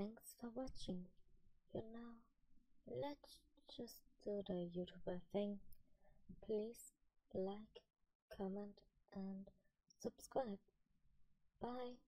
Thanks for watching. You know, let's just do the YouTuber thing. Please like, comment, and subscribe. Bye.